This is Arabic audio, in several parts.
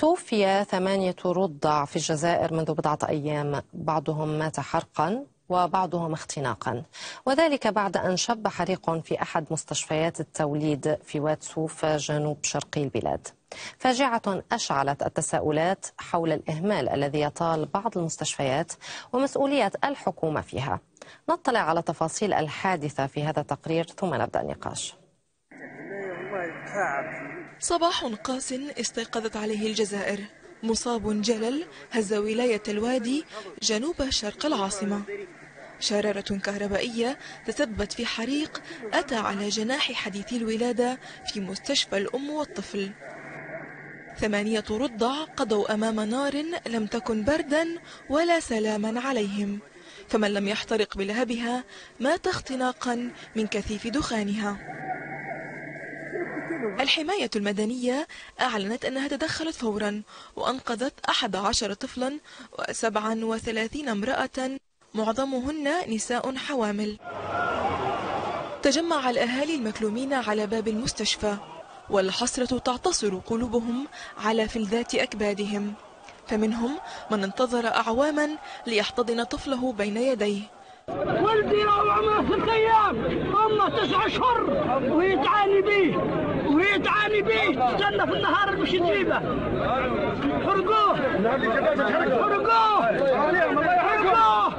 توفي ثمانية رضع في الجزائر منذ بضعة أيام بعضهم مات حرقا وبعضهم اختناقا. وذلك بعد أن شب حريق في أحد مستشفيات التوليد في واد سوف جنوب شرقي البلاد. فاجعة أشعلت التساؤلات حول الإهمال الذي يطال بعض المستشفيات ومسؤولية الحكومة فيها. نطلع على تفاصيل الحادثة في هذا التقرير ثم نبدأ النقاش. صباح قاس استيقظت عليه الجزائر. مصاب جلل هز ولاية الوادي جنوب شرق العاصمة. شرارة كهربائية تسببت في حريق أتى على جناح حديثي الولادة في مستشفى الأم والطفل. ثمانية رضع قضوا أمام نار لم تكن بردا ولا سلاما عليهم. فمن لم يحترق بلهبها مات اختناقا من كثيف دخانها. الحماية المدنية أعلنت أنها تدخلت فورا وأنقذت أحد عشر طفلا وسبعا وثلاثين امرأة معظمهن نساء حوامل. تجمع الأهالي المكلومين على باب المستشفى والحسرة تعتصر قلوبهم على فلذات أكبادهم. فمنهم من انتظر أعواما ليحتضن طفله بين يديه. ولدي عمره ست أيام أمه تسع اشهر وهي تعاني به وهي تعاني به تستنى في النهار مش تجيبه حرقوه حرقوه حرقوه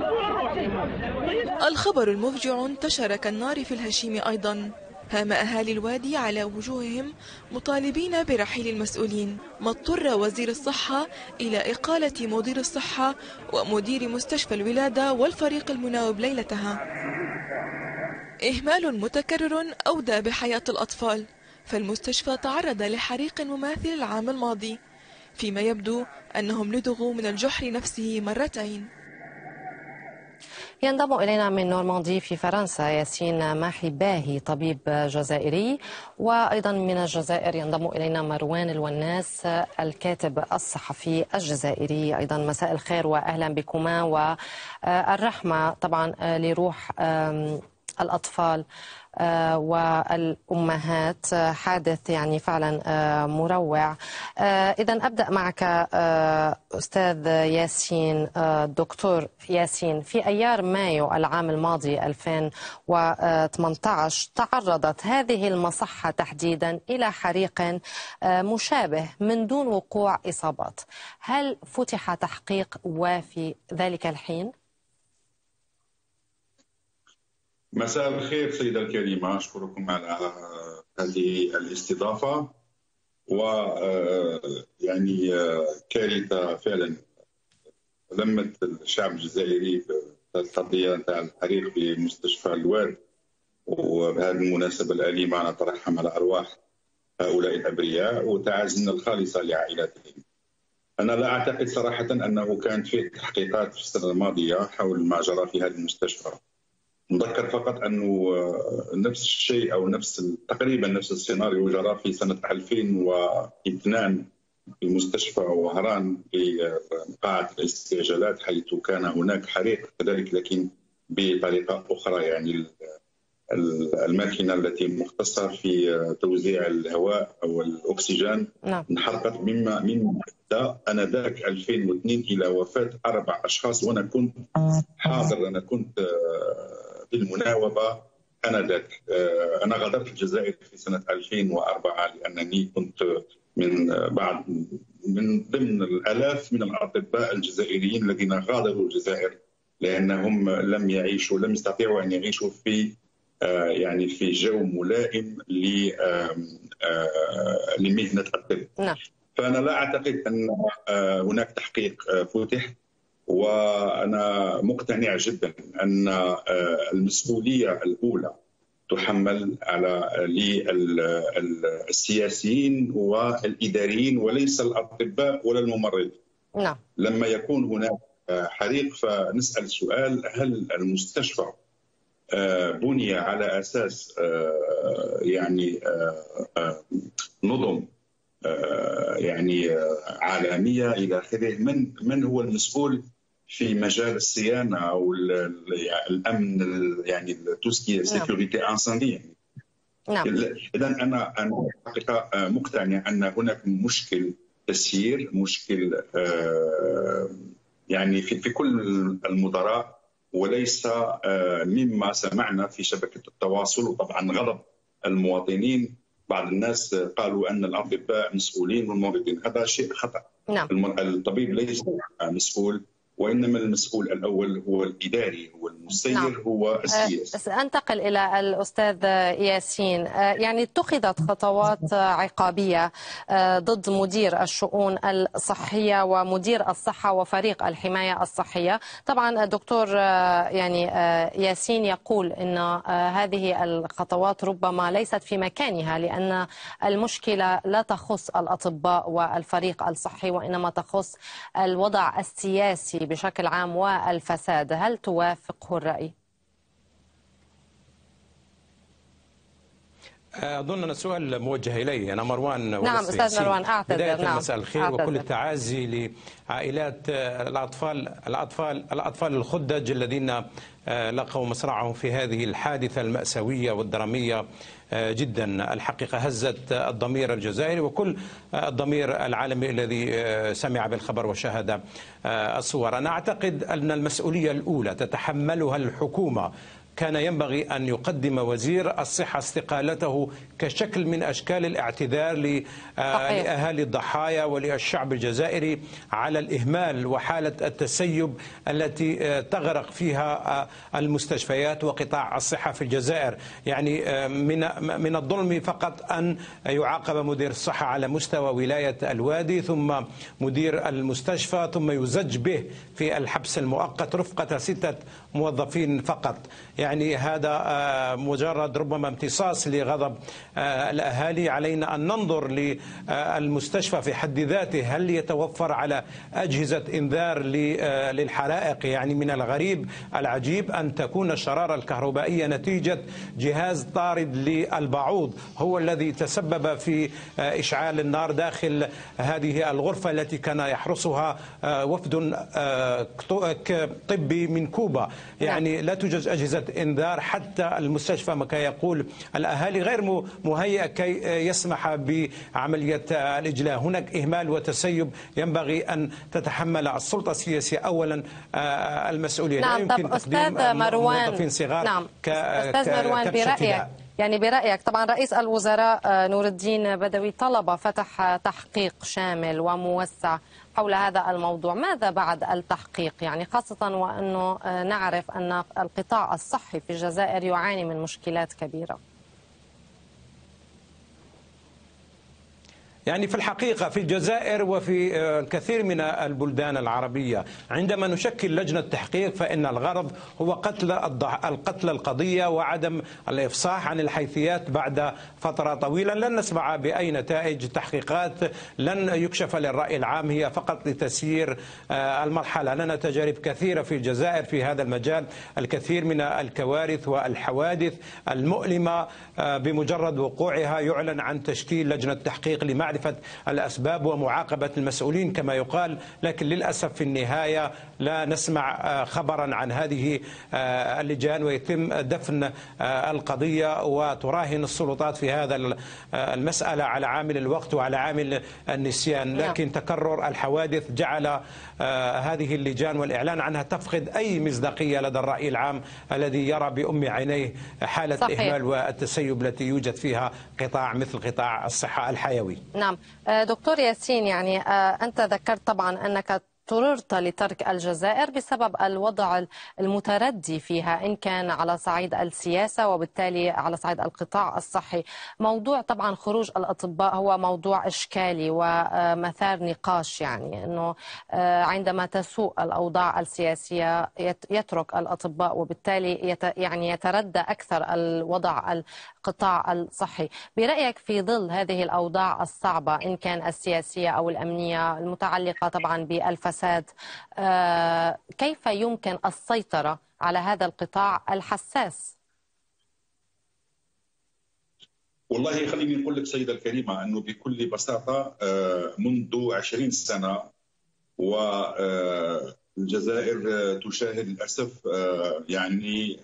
الخبر المفجع انتشر كالنار في الهشيم أيضا. هام أهالي الوادي على وجوههم مطالبين برحيل المسؤولين. ما اضطر وزير الصحة إلى إقالة مدير الصحة ومدير مستشفى الولادة والفريق المناوب ليلتها. إهمال متكرر أودى بحياة الأطفال. فالمستشفى تعرض لحريق مماثل العام الماضي. فيما يبدو أنهم لدغوا من الجحر نفسه مرتين. ينضم إلينا من نورماندي في فرنسا ياسين ماحي باهي طبيب جزائري. وأيضا من الجزائر ينضم إلينا مروان الوناس الكاتب الصحفي الجزائري. أيضا مساء الخير وأهلا بكما. والرحمة طبعا لروح الأطفال. والأمهات آه، حادث يعني فعلا آه، مروع. إذا أبدأ معك أستاذ ياسين دكتور ياسين. في أيار مايو العام الماضي 2018 تعرضت هذه المصحة تحديدا إلى حريق مشابه من دون وقوع إصابات. هل فتح تحقيق وفي ذلك الحين؟ مساء الخير سيدة الكريمة. أشكركم على هذه الاستضافة. و آه، يعني آه، كارثة فعلا. لمت الشعب الجزائري القضية نتاع الحريق في مستشفى الواد. وبهذه المناسبة الأليمة نترحم على أرواح هؤلاء الأبرياء وتعازينا الخالصة لعائلاتهم. أنا لا أعتقد صراحة أنه كان في تحقيقات في السنة الماضية حول ما جرى في هذه المستشفى. نذكر فقط أنه آه، نفس الشيء أو نفس تقريبا نفس السيناريو جرى في سنة 2002 في مستشفى وهران في قاعه الاستعجالات حيث كان هناك حريق كذلك لكن بطريقة أخرى يعني الماكينة التي مختصة في توزيع الهواء أو الأكسجين نعم. انحرقت مما من أنا ذاك 2002 إلى وفاة أربع أشخاص وأنا كنت حاضر أنا كنت آه، بالمناوبه انذاك آه، أنا غادرت الجزائر في سنة 2004 لأنني كنت من بعد من ضمن الألاف من الأطباء الجزائريين الذين غادروا الجزائر لأنهم لم يعيشوا لم يستطيعوا أن يعيشوا في آه، يعني في جو ملائم آه، لمهنة الطب. نعم. فأنا لا أعتقد أن هناك تحقيق فتح وأنا مقتنع جدا أن آه، المسؤولية الأولى تحمل على للسياسيين والإداريين وليس الأطباء ولا الممرضين. نعم. لما يكون هناك آه، حريق فنسأل سؤال هل المستشفى آه، بني على أساس يعني نظم يعني عالمية إلى آخره من من هو المسؤول في مجال الصيانة أو الأمن يعني توسكي سيكوريتي انساندي نعم. إذا أنا أنا حقيقه مقتنع أن هناك مشكل تسيير مشكل يعني في في كل المدراء وليس مما سمعنا في شبكة التواصل وطبعا غضب المواطنين. بعض الناس قالوا أن الأطباء مسؤولين والممرضين هذا شيء خطأ. نعم. الطبيب ليس مسؤول. وإنما المسؤول الأول هو الإداري هو المسير نعم. هو السياسي سانتقل إلى الأستاذ ياسين. يعني اتخذت خطوات عقابية ضد مدير الشؤون الصحية ومدير الصحة وفريق الحماية الصحية. طبعا الدكتور يعني ياسين يقول إن هذه الخطوات ربما ليست في مكانها لأن المشكلة لا تخص الأطباء والفريق الصحي وإنما تخص الوضع السياسي بشكل عام والفساد هل توافقه الرأي؟ أظن أن السؤال موجه إلي أنا مروان نعم أستاذ مروان أعتذر بداية نعم مساء الخير أعتذر. وكل التعازي لعائلات الأطفال الأطفال الأطفال الخدج الذين لقوا مصرعهم في هذه الحادثة المأساوية والدرامية جدا. الحقيقة هزت الضمير الجزائري وكل الضمير العالمي الذي سمع بالخبر وشاهد الصور. أنا أعتقد أن المسؤولية الأولى تتحملها الحكومة كان ينبغي أن يقدم وزير الصحة استقالته كشكل من أشكال الاعتذار لأهالي الضحايا وللشعب الجزائري على الإهمال وحالة التسيب التي تغرق فيها المستشفيات وقطاع الصحة في الجزائر. يعني من من الظلم فقط أن يعاقب مدير الصحة على مستوى ولاية الوادي ثم مدير المستشفى ثم يزج به في الحبس المؤقت رفقة ستة موظفين فقط. يعني هذا مجرد ربما امتصاص لغضب الأهالي. علينا أن ننظر للمستشفى في حد ذاته. هل يتوفر على أجهزة إنذار للحرائق يعني من الغريب العجيب أن تكون الشرارة الكهربائية نتيجة جهاز طارد للبعوض؟ هو الذي تسبب في إشعال النار داخل هذه الغرفة التي كان يحرسها وفد طبي من كوبا. يعني لا توجد أجهزة إنذار حتى المستشفى ما كان يقول الأهالي غير مهيئة كي يسمح بعملية الإجلاء. هناك إهمال وتسيب ينبغي أن تتحمل السلطة السياسية اولا المسؤولية. نعم لا يمكن طب أستاذ مروان. صغار نعم ك... أستاذ مروان برأيك؟ يعني برأيك طبعا رئيس الوزراء نور الدين بدوي طلب فتح تحقيق شامل وموسع حول هذا الموضوع. ماذا بعد التحقيق؟ يعني خاصة وأنه نعرف أن القطاع الصحي في الجزائر يعاني من مشكلات كبيرة. يعني في الحقيقة في الجزائر وفي الكثير من البلدان العربية عندما نشكل لجنة تحقيق فإن الغرض هو قتل القتل القضية وعدم الإفصاح عن الحيثيات بعد فترة طويلة. لن نسمع بأي نتائج تحقيقات لن يكشف للرأي العام هي فقط لتسيير المرحلة. لنا تجارب كثيرة في الجزائر في هذا المجال الكثير من الكوارث والحوادث المؤلمة بمجرد وقوعها يعلن عن تشكيل لجنة تحقيق لمعرفة معرفة الأسباب ومعاقبة المسؤولين كما يقال لكن للأسف في النهاية لا نسمع خبرا عن هذه اللجان ويتم دفن القضية وتراهن السلطات في هذا المسألة على عامل الوقت وعلى عامل النسيان. لكن تكرر الحوادث جعل هذه اللجان والإعلان عنها تفقد أي مصداقية لدى الرأي العام الذي يرى بأم عينيه حالة صحيح. الإهمال والتسيب التي يوجد فيها قطاع مثل قطاع الصحة الحيوي. نعم. دكتور ياسين يعني أنت ذكرت طبعا أنك اضطررت لترك الجزائر بسبب الوضع المتردي فيها إن كان على صعيد السياسة وبالتالي على صعيد القطاع الصحي. موضوع طبعا خروج الأطباء هو موضوع إشكالي ومثار نقاش يعني أنه عندما تسوء الأوضاع السياسية يترك الأطباء وبالتالي يعني يتردى أكثر الوضع القطاع الصحي برأيك في ظل هذه الأوضاع الصعبة إن كان السياسية أو الأمنية المتعلقة طبعا بالفساد كيف يمكن السيطرة على هذا القطاع الحساس؟ والله خليني أقول لك سيدة الكريمة أنه بكل بساطة منذ عشرين سنة والجزائر تشاهد للأسف يعني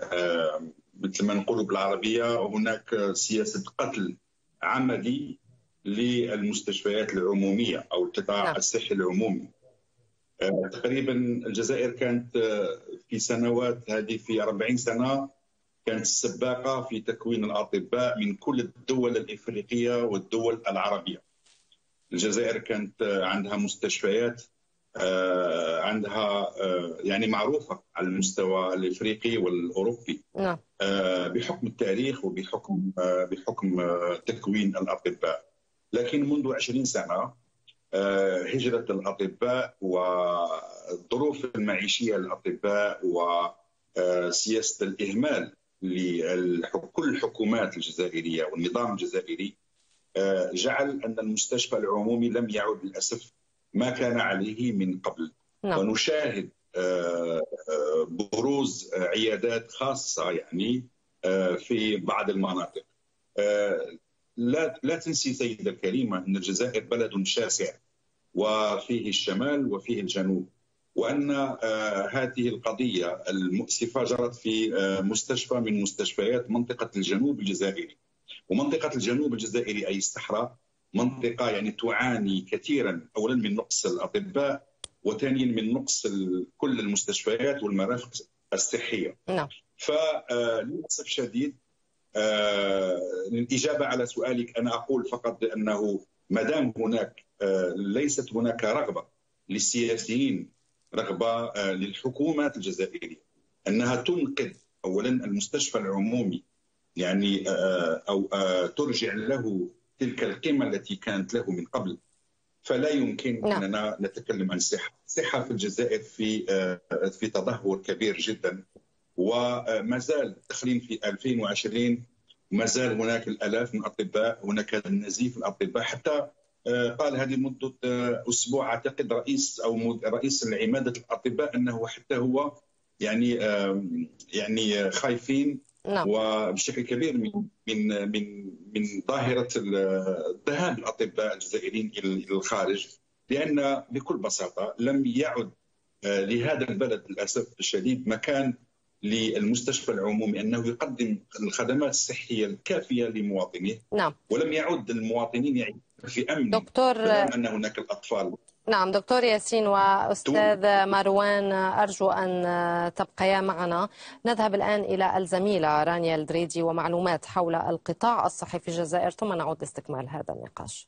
مثل ما نقول بالعربية هناك سياسة قتل عمدي للمستشفيات العمومية أو القطاع نعم. الصحي العمومي آه، تقريبا الجزائر كانت آه، في سنوات هذه في 40 سنة كانت السباقة في تكوين الأطباء من كل الدول الإفريقية والدول العربية. الجزائر كانت آه، عندها مستشفيات عندها آه، يعني معروفة على المستوى الإفريقي والأوروبي. نعم. آه، بحكم التاريخ وبحكم آه، بحكم آه، تكوين الأطباء. لكن منذ 20 سنة آه، هجرة الأطباء والظروف المعيشية للأطباء وسياسه الإهمال لكل الحكومات الجزائرية والنظام الجزائري آه، جعل أن المستشفى العمومي لم يعد للأسف ما كان عليه من قبل. نعم. ونشاهد آه، آه، بروز عيادات خاصة يعني آه، في بعض المناطق. لا لا تنسي سيدة الكريمة أن الجزائر بلد شاسع وفيه الشمال وفيه الجنوب وأن هذه القضية المؤسفة جرت في مستشفى من مستشفيات منطقة الجنوب الجزائري. ومنطقة الجنوب الجزائري أي الصحراء منطقة يعني تعاني كثيرا أولا من نقص الأطباء وثانيا من نقص كل المستشفيات والمرافق الصحية. نعم. فللاسف الشديد آه، للاجابه على سؤالك أنا أقول فقط بأنه ما دام هناك آه، ليست هناك رغبة للسياسيين رغبة آه، للحكومات الجزائرية أنها تنقذ اولا المستشفى العمومي يعني آه، أو آه، ترجع له تلك القيمة التي كانت له من قبل. فلا يمكن نعم. أننا نتكلم عن الصحه، الصحه في الجزائر في آه، في تدهور كبير جدا. وما زال داخلين في 2020 ما زال هناك الألاف من الأطباء هناك النزيف الأطباء. حتى آه، قال هذه مده آه، أسبوع أعتقد رئيس أو رئيس عماده الأطباء أنه حتى هو يعني يعني خايفين نعم. وبشكل كبير من من من من ظاهرة ال- ذهاب الأطباء الجزائريين إلى الخارج لأن بكل بساطة لم يعد آه، لهذا البلد للأسف الشديد مكان للمستشفى العمومي أنه يقدم الخدمات الصحية الكافية لمواطنيه. نعم. ولم يعد المواطنين يعيشون في أمن دكتور أن هناك الأطفال. نعم دكتور ياسين وأستاذ مروان أرجو أن تبقيا معنا. نذهب الآن إلى الزميلة رانيا الدريدي ومعلومات حول القطاع الصحي في الجزائر ثم نعود لاستكمال هذا النقاش.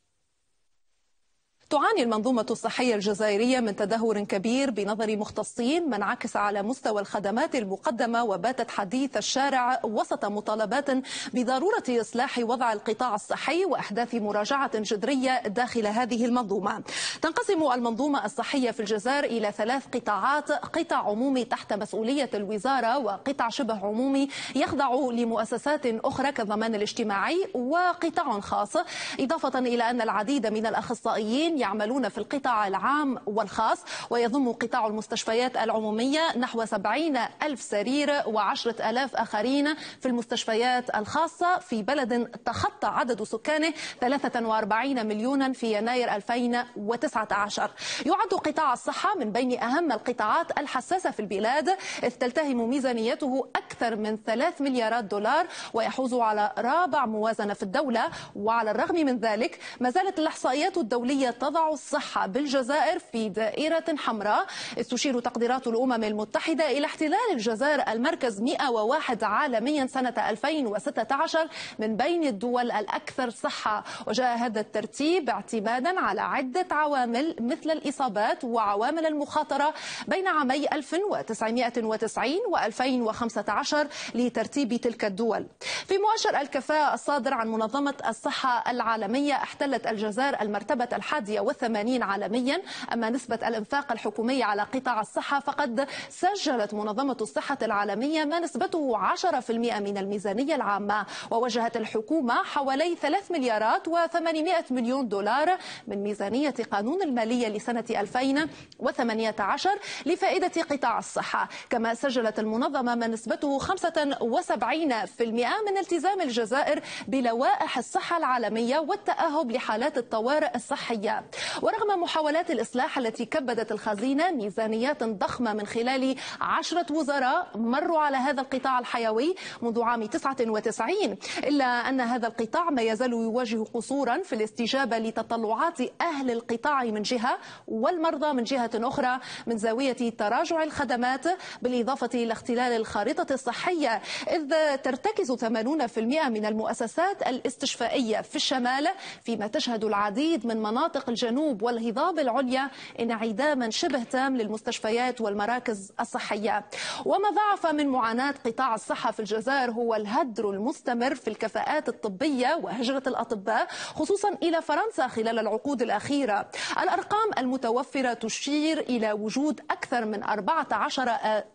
تعاني المنظومة الصحية الجزائرية من تدهور كبير بنظر مختصين من عكس على مستوى الخدمات المقدمة وباتت حديث الشارع وسط مطالبات بضرورة إصلاح وضع القطاع الصحي وأحداث مراجعة جذرية داخل هذه المنظومة. تنقسم المنظومة الصحية في الجزائر إلى ثلاث قطاعات. قطاع عمومي تحت مسؤولية الوزارة وقطاع شبه عمومي يخضع لمؤسسات أخرى كالضمان الاجتماعي وقطاع خاص. إضافة إلى أن العديد من الأخصائيين يعملون في القطاع العام والخاص ويضم قطاع المستشفيات العمومية نحو سبعين ألف سرير وعشرة ألاف آخرين في المستشفيات الخاصة في بلد تخطى عدد سكانه 43 مليونا في يناير 2019 يعد قطاع الصحة من بين أهم القطاعات الحساسة في البلاد إذ تلتهم ميزانيته أكثر من 3 مليارات دولار ويحوز على رابع موازنة في الدولة. وعلى الرغم من ذلك ما زالت الإحصائيات الدولية تضع الصحة بالجزائر في دائرة حمراء. إذ تشير تقديرات الأمم المتحدة إلى احتلال الجزائر المركز 101 عالميا سنة 2016 من بين الدول الأكثر صحة. وجاء هذا الترتيب اعتمادا على عدة عوامل مثل الإصابات وعوامل المخاطرة بين عامي 1990 و2015 لترتيب تلك الدول. في مؤشر الكفاءة الصادر عن منظمة الصحة العالمية احتلت الجزائر المرتبة الحادية والثمانين عالميا. أما نسبة الإنفاق الحكومي على قطاع الصحة فقد سجلت منظمة الصحة العالمية ما نسبته 10% من الميزانية العامة. ووجهت الحكومة حوالي 3 مليارات و800 مليون دولار من ميزانية قانون المالية لسنة 2018 لفائدة قطاع الصحة. كما سجلت المنظمة ما نسبته 75% من التزام الجزائر بلوائح الصحة العالمية والتأهب لحالات الطوارئ الصحية. ورغم محاولات الإصلاح التي كبدت الخزينة ميزانيات ضخمة من خلال عشرة وزراء مروا على هذا القطاع الحيوي منذ عام 99 إلا أن هذا القطاع ما يزال يواجه قصورا في الاستجابة لتطلعات أهل القطاع من جهة والمرضى من جهة أخرى من زاوية تراجع الخدمات بالإضافة إلى اختلال الخارطة الصحية إذ ترتكز 80% من المؤسسات الاستشفائية في الشمال فيما تشهد العديد من مناطق الجنوب والهضاب العليا انعداما شبه تام للمستشفيات والمراكز الصحية. وما ضعف من معاناة قطاع الصحة في الجزائر هو الهدر المستمر في الكفاءات الطبية وهجرة الأطباء خصوصا إلى فرنسا خلال العقود الأخيرة. الأرقام المتوفرة تشير إلى وجود أكثر من 14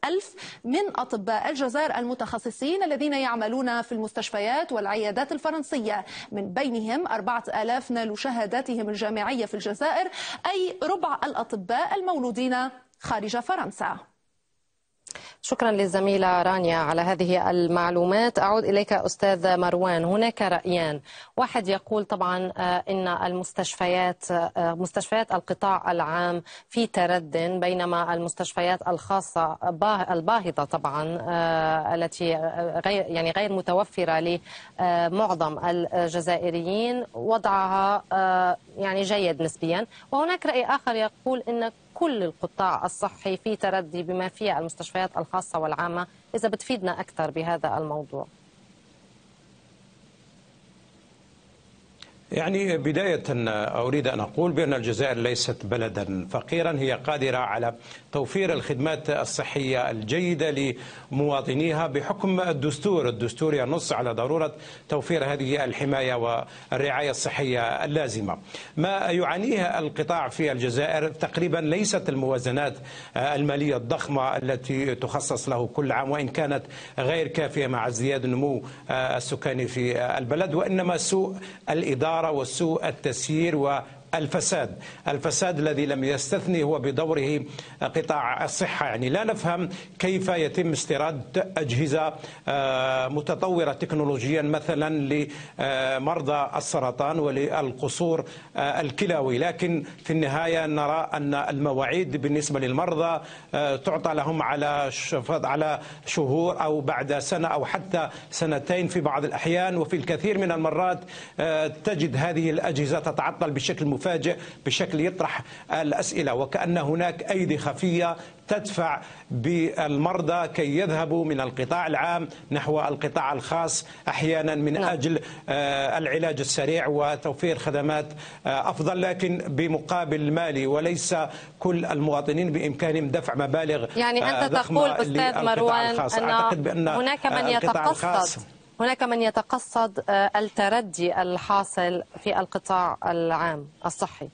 ألف من أطباء الجزائر المتخصصين الذين يعملون في المستشفيات والعيادات الفرنسية. من بينهم 4000 نالوا شهاداتهم الجامعية في الجزائر أي ربع الأطباء المولودين خارج فرنسا. شكرا للزميلة رانيا على هذه المعلومات. أعود إليك أستاذ مروان. هناك رأيان. واحد يقول طبعا آه، إن المستشفيات آه، مستشفيات القطاع العام في ترد بينما المستشفيات الخاصة الباهظة طبعا آه، التي غير يعني غير متوفرة لمعظم الجزائريين وضعها يعني جيد نسبيا. وهناك رأي آخر يقول إن كل القطاع الصحي في تردي بما فيها المستشفيات الخاصة والعامة. إذا بتفيدنا أكثر بهذا الموضوع. يعني بداية أريد أن أقول بأن الجزائر ليست بلدا فقيرا هي قادرة على توفير الخدمات الصحية الجيدة لمواطنيها بحكم الدستور. الدستور ينص على ضرورة توفير هذه الحماية والرعاية الصحية اللازمة. ما يعانيه القطاع في الجزائر تقريبا ليست الموازنات المالية الضخمة التي تخصص له كل عام وإن كانت غير كافية مع ازدياد النمو السكاني في البلد وإنما سوء الإدارة وسوء التسيير الفساد. الفساد الذي لم يستثني هو بدوره قطاع الصحة. يعني لا نفهم كيف يتم استيراد أجهزة آه، متطورة تكنولوجيا مثلا لمرضى السرطان وللقصور آه، الكلوي. لكن في النهاية نرى أن المواعيد بالنسبة للمرضى آه، تعطى لهم على على شهور أو بعد سنة أو حتى سنتين في بعض الأحيان. وفي الكثير من المرات تجد هذه الأجهزة تتعطل بشكل مفاجئ. مفاجئ بشكل يطرح الأسئلة. وكأن هناك أيدي خفية تدفع بالمرضى كي يذهبوا من القطاع العام نحو القطاع الخاص أحيانا من نعم. أجل آه، العلاج السريع وتوفير خدمات آه، أفضل لكن بمقابل مالي وليس كل المواطنين بإمكانهم دفع مبالغ يعني أنت آه، تقول أستاذ مروان أن هناك من يتقصد. هناك من يتقصد آه، التردي الحاصل في القطاع العام الصحي.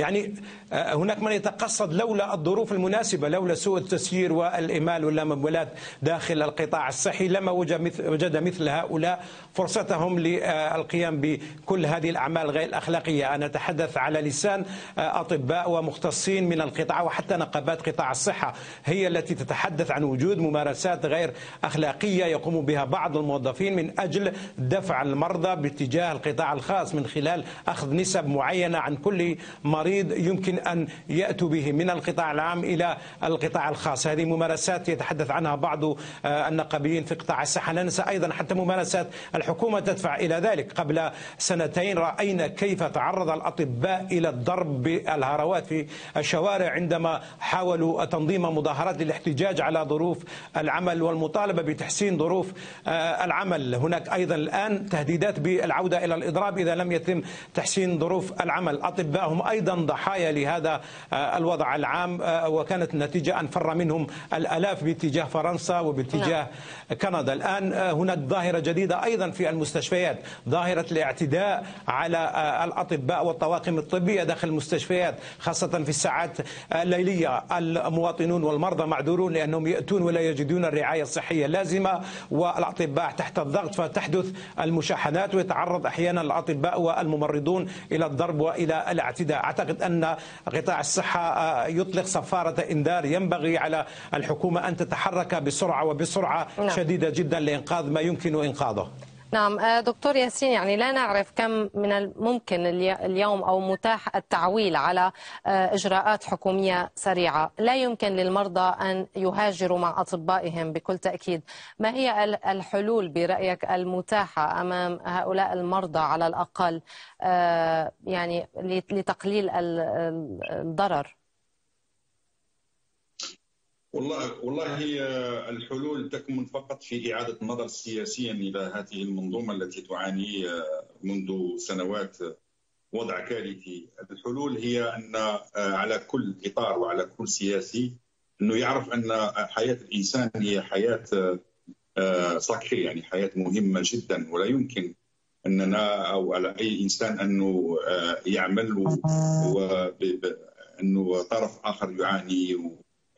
يعني آه، هناك من يتقصد لولا الظروف المناسبة لولا سوء التسيير والإمال واللامبولاة داخل القطاع الصحي لما وجد مثل هؤلاء فرصتهم للقيام بكل هذه الأعمال غير الأخلاقية. أنا أتحدث على لسان آه، أطباء ومختصين من القطاع وحتى نقابات قطاع الصحة هي التي تتحدث عن وجود ممارسات غير أخلاقية يقوم بها بعض الموظفين من أجل دفع المرضى باتجاه القطاع الخاص من خلال أخذ نسب معينة عن كل مريض يمكن أن يأتوا به من القطاع العام إلى القطاع الخاص. هذه ممارسات يتحدث عنها بعض آه، النقابيين في قطاع الصحة. لا ننسى أيضا حتى ممارسات الحكومة تدفع إلى ذلك. قبل سنتين رأينا كيف تعرض الأطباء إلى الضرب بالهروات في الشوارع عندما حاولوا تنظيم مظاهرات للاحتجاج على ظروف العمل والمطالبة بتحسين ظروف آه، العمل. هناك أيضا الآن تهديدات بالعودة إلى الإضراب إذا لم يتم تحسين ظروف العمل. الأطباء هم أيضا ضحايا لهذا آه، الوضع العام آه، وكانت النتيجة أن فر منهم الألاف باتجاه فرنسا وباتجاه نعم. كندا. الآن هناك ظاهرة جديدة أيضا في المستشفيات ظاهرة الاعتداء على آه، الأطباء والطواقم الطبية داخل المستشفيات خاصة في الساعات الليلية. المواطنون والمرضى معذورون لأنهم يأتون ولا يجدون الرعاية الصحية اللازمة والأطباء تحت الضغط فتحدث المشاحنات ويتعرض أحيانا الأطباء والممرضون إلى الضرب وإلى الاعتداء. أعتقد أن قطاع الصحة يطلق صفارة إنذار ينبغي على الحكومة أن تتحرك بسرعة وبسرعة نعم. شديدة جدا لإنقاذ ما يمكن إنقاذه نعم آه، دكتور ياسين يعني لا نعرف كم من الممكن الي- اليوم أو متاح التعويل على آه، إجراءات حكومية سريعة، لا يمكن للمرضى أن يهاجروا مع أطبائهم بكل تأكيد، ما هي ال- الحلول برأيك المتاحة أمام هؤلاء المرضى على الأقل آه، يعني لت- لتقليل ال- ال- الضرر؟ والله والله آه، الحلول تكمن فقط في إعادة النظر سياسيا إلى هذه المنظومة التي تعاني منذ سنوات وضع كارثي، الحلول هي أن على كل إطار وعلى كل سياسي أنه يعرف أن حياة الإنسان هي حياة آه، صقير يعني حياة مهمة جدا. ولا يمكن أننا أو على أي إنسان انه آه، يعمل أنه طرف آخر يعاني.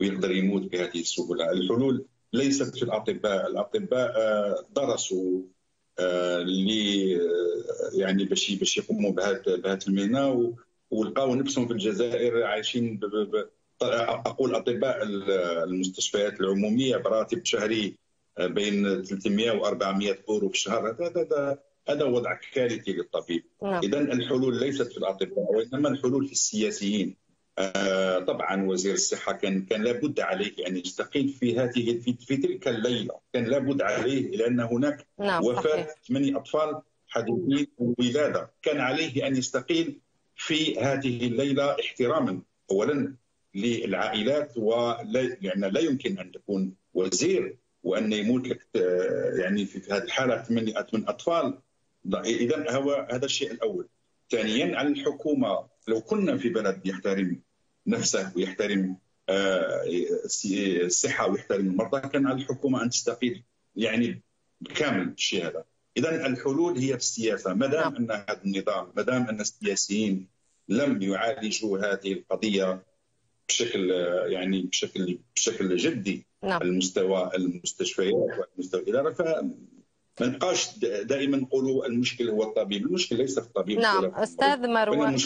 ويقدر يموت بهذه السهولة، الحلول ليست في الأطباء، الأطباء آه، درسوا آه، اللي آه، يعني باش باش يقوموا بهذه بهذه المهنة ولقاو نفسهم في الجزائر عايشين ب- ب- ب- أقول أطباء المستشفيات العمومية براتب شهري آه، بين 300 و 400 أورو في الشهر. هذا هذا هذا وضع كارثي للطبيب. نعم. اذا الحلول ليست في الأطباء وإنما الحلول في السياسيين. آه، طبعا وزير الصحة كان كان لابد عليه أن يستقيل في هذه في, في تلك الليلة. كان لابد عليه لأن هناك نعم وفاة ثمانية أطفال حديثي الولاده كان عليه أن يستقيل في هذه الليلة احتراما اولا للعائلات ولا يعني لا يمكن أن تكون وزير وأن يموت لك آه، يعني في هذه الحالة ثمانية أطفال. اذا هو هذا الشيء الأول. ثانيا على الحكومة. لو كنا في بلد يحترم نفسه ويحترم آه، الصحة ويحترم المرضى كان على الحكومة أن تستقيل يعني بكامل الشيء هذا. اذا الحلول هي في السياسة. ما دام أن هذا النظام ما دام أن السياسيين لم يعالجوا هذه القضية بشكل آه، يعني بشكل بشكل جدي نعم. المستوى المستشفيات والمستوى الإدارة ما نبقاش دائما نقولوا المشكل هو الطبيب، المشكل ليس في الطبيب. نعم أستاذ مروان.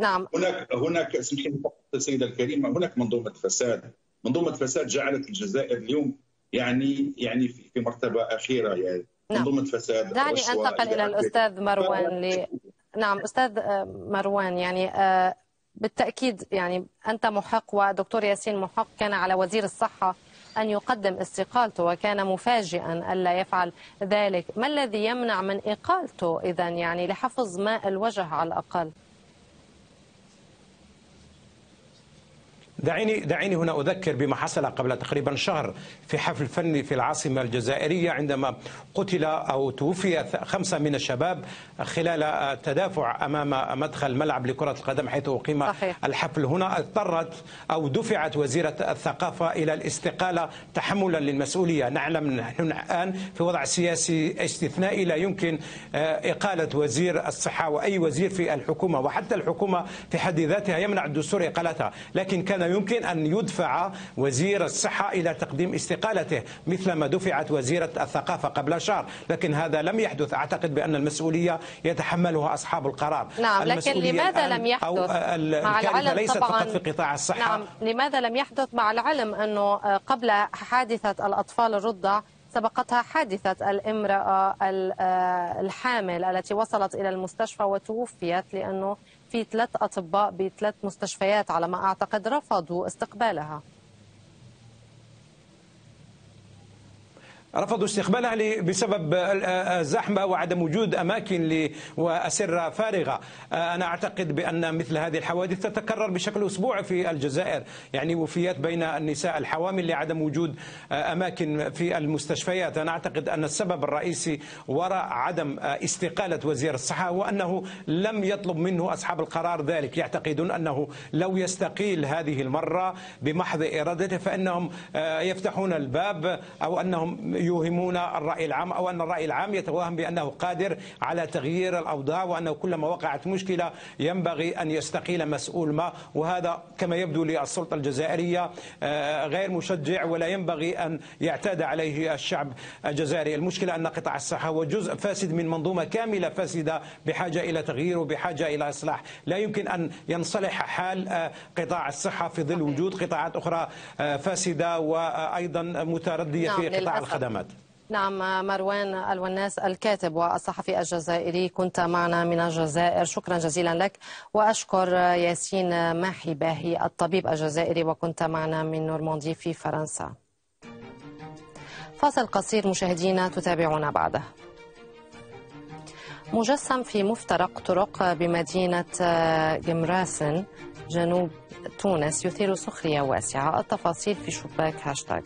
نعم. هناك هناك اسمحي لي فقط السيده الكريمة هناك منظومة فساد، منظومة فساد جعلت الجزائر اليوم يعني يعني في مرتبة أخيرة. يعني نعم. منظومة فساد دعني أنتقل إلى. الأستاذ مروان ل... نعم أستاذ آه، مروان يعني آه، بالتأكيد يعني أنت محق ودكتور ياسين محق كان على وزير الصحة أن يقدم استقالته وكان مفاجئا الا يفعل ذلك، ما الذي يمنع من إقالته اذا يعني لحفظ ماء الوجه على الأقل؟ دعيني دعيني هنا أذكر بما حصل قبل تقريبا شهر في حفل فني في العاصمة الجزائرية عندما قتل أو توفي خمسة من الشباب خلال تدافع أمام مدخل ملعب لكرة القدم حيث أقيم. الحفل هنا. اضطرت أو دفعت وزيرة الثقافة إلى الاستقالة تحملا للمسؤولية. نعلم نحن الآن في وضع سياسي استثنائي لا يمكن آه، إقالة وزير الصحة وأي وزير في الحكومة وحتى الحكومة في حد ذاتها يمنع الدستور إقالتها. لكن كان يمكن أن يدفع وزير الصحة إلى تقديم استقالته مثلما دفعت وزيرة الثقافة قبل شهر. لكن هذا لم يحدث. أعتقد بأن المسؤولية يتحملها أصحاب القرار. نعم لكن المسؤولية لماذا لم يحدث؟ أو مع العلم ليست طبعا. فقط في قطاع الصحة. نعم لماذا لم يحدث؟ مع العلم أنه آه، قبل حادثة الأطفال الرضع سبقتها حادثة الامرأة ال- آه، الحامل التي وصلت إلى المستشفى وتوفيت لأنه في ثلاث أطباء بثلاث مستشفيات على ما أعتقد رفضوا استقبالها. رفضوا استقبالها بسبب الزحمه وعدم وجود أماكن ل- وأسرة فارغة. أنا أعتقد بأن مثل هذه الحوادث تتكرر بشكل أسبوعي في الجزائر يعني وفيات بين النساء الحوامل لعدم وجود أماكن في المستشفيات. أنا أعتقد أن السبب الرئيسي وراء عدم استقالة وزير الصحة هو أنه لم يطلب منه أصحاب القرار ذلك. يعتقدون أنه لو يستقيل هذه المرة بمحض إرادته فإنهم يفتحون الباب أو أنهم يوهمون الرأي العام أو أن الرأي العام يتوهم بأنه قادر على تغيير الأوضاع وانه كلما وقعت مشكلة ينبغي أن يستقيل مسؤول ما. وهذا كما يبدو للسلطة الجزائرية آه، غير مشجع ولا ينبغي أن يعتاد عليه الشعب الجزائري، المشكلة أن قطاع الصحه هو جزء فاسد من منظومة كاملة فاسدة بحاجة إلى تغيير وبحاجة إلى إصلاح، لا يمكن أن ينصلح حال آه، قطاع الصحه في ظل وجود قطاعات أخرى آه، فاسدة وأيضا متردية نعم، في قطاع للأسف. الخدمات. نعم مروان الوناس الكاتب والصحفي الجزائري كنت معنا من الجزائر. شكرا جزيلا لك. وأشكر ياسين ماحي باهي الطبيب الجزائري وكنت معنا من نورماندي في فرنسا. فاصل قصير مشاهدينا تتابعونا بعده. مجسم في مفترق طرق بمدينة جمراسن جنوب تونس يثير سخرية واسعة. التفاصيل في شباك هاشتاج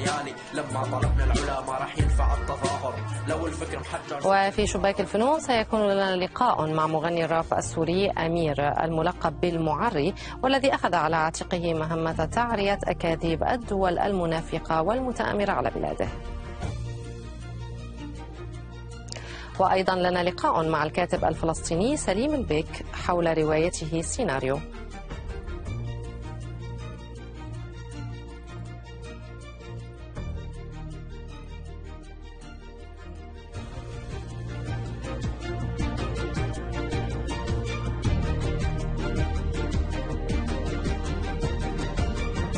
بالليالي لما طلبنا العلا ما راح ينفع التظاهر. لو الفكر محجر وفي شباك الفنون سيكون لنا لقاء مع مغني الراب السوري أمير الملقب بالمعري والذي أخذ على عاتقه مهمة تعرية أكاذيب الدول المنافقة والمتآمرة على بلاده. وأيضا لنا لقاء مع الكاتب الفلسطيني سليم البيك حول روايته سيناريو.